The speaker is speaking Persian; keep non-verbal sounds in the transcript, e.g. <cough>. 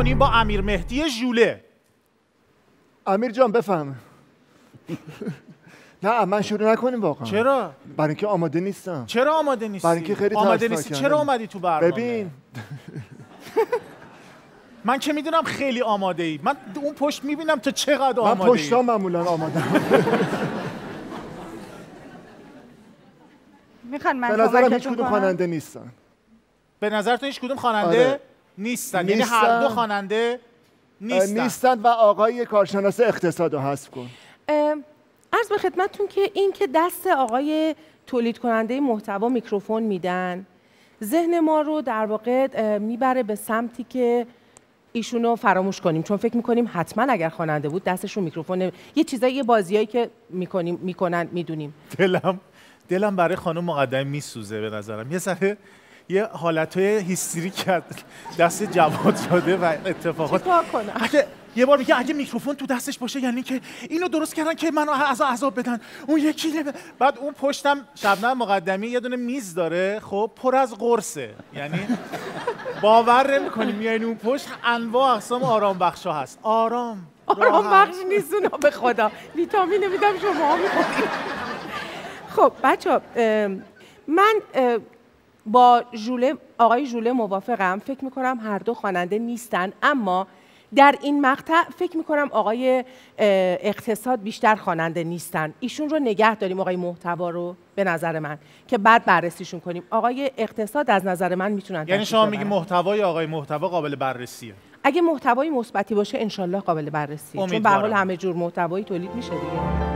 می‌کنیم با امیر مهدی ژوله. امیر جان بفهم. <laughs> نه من شروع نکنیم واقعا. چرا؟ برای اینکه آماده نیستم. چرا آماده نیستی؟ برای اینکه خیلی آماده. نیستی؟ چرا اومدی تو برنامه؟ ببین. <laughs> من که می‌دونم خیلی آماده ای من اون پشت می‌بینم تو چقدر من آماده ای پشتا معمولا آماده می‌خوان من به نظرم هیچ کدوم؟ خواننده نیستن. به نظرتون هیچ کدوم خواننده؟ آره. نیستن. یعنی هر دو. خواننده نیستن. نیستن و آقای کارشناس اقتصاد رو حذف کن. عرض به خدمتتون که این که دست آقای تولید کننده محتوا میکروفون میدن ذهن ما رو در واقع می‌بره به سمتی که ایشونو فراموش کنیم. چون فکر می‌کنیم حتما اگر خواننده بود دستش رو میکروفون نمی- یه چیزایی یه بازیایی که می‌کنیم می‌کنن می‌دونیم. دلم دلم برای خانم مقدم میسوزه به نظرم. یه ذره یه حالتهای هیستری کرد. دست جواد زاده و اتفاقات. کنم؟ اگه یه بار میگه اگه میکروفون تو دستش باشه یعنی که اینو درست کردن که منو از عذاب بدن. اون یکی نمی- بعد اون پشتم شبنم مقدمی یه دونه میز داره. خب پر از قرصه. یعنی باور نمی‌کنی میای اون پشت. انواع اقسام آرام بخشا هست. آرام آرام. بخش نیست اونا به خدا. ویتامین میدم شما می‌خورید. خب بچه من با ژوله آقای ژوله موافقم. فکر می‌کنم هر دو خواننده نیستن. اما در این مقطع فکر می‌کنم آقای اقتصاد بیشتر خواننده نیستن. ایشون رو نگه داریم آقای محتوا رو به نظر من که بعد بررسیشون کنیم. آقای اقتصاد از نظر من می‌تونن یعنی شما میگی. محتوای آقای محتوا قابل بررسیه. اگه محتوای مثبتی باشه انشالله قابل بررسیه. چون به هر حال. همه جور محتوایی تولید میشه دیگه.